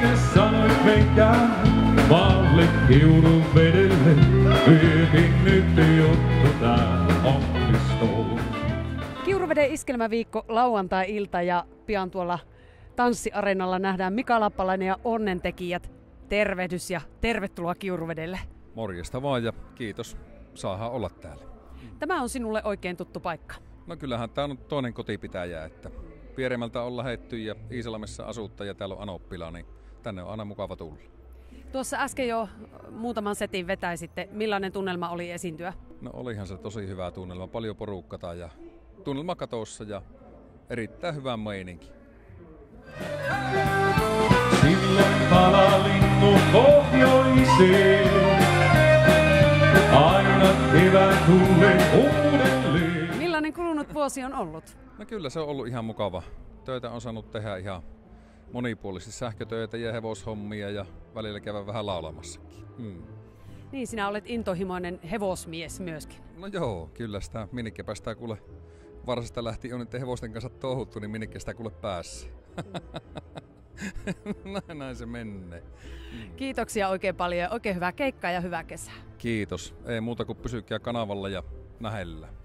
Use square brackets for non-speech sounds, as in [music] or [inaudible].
Sinä sanoit menkää maalle kiurun vedelle. Mietin nyt, jotta tää onnistuu. Kiuruveden iskelmäviikko lauantai-ilta ja pian tuolla tanssiareenalla nähdään Mika Lappalainen ja onnentekijät. Tervehdys ja tervetuloa Kiuruvedelle. Morjesta vaan ja kiitos. Saahan olla täällä. Tämä on sinulle oikein tuttu paikka. No kyllähän tämä on toinen kotipitäjä, että Pieremältä on lähetty ja Iisalamessa asutta ja täällä on Anoppila, niin tänne on aina mukava tulla. Tuossa äsken jo muutaman setin vetäisitte. Millainen tunnelma oli esiintyä? No olihan se tosi hyvä tunnelma, paljon porukkata ja tunnelma katossa ja erittäin hyvä meininki. Silloin pala linnu pohjoiseen. Aina kevään tulee uudelleen. Kulunut vuosi on ollut? No kyllä se on ollut ihan mukava. Töitä on saanut tehdä ihan monipuolisesti sähkötöitä ja hevoshommia ja välillä käydä vähän laulamassakin. Hmm. Niin, sinä olet intohimoinen hevosmies myöskin. No joo, kyllä sitä minnekä päästään kuule varsasta lähti on nyt hevosten kanssa touhuttu, niin minnekä sitä kuule päässä. [laughs] näin, näin se menee. Mm. Kiitoksia oikein paljon. Oikein hyvää keikkaa ja hyvää kesää. Kiitos. Ei muuta kuin pysykää kanavalla ja nähellä.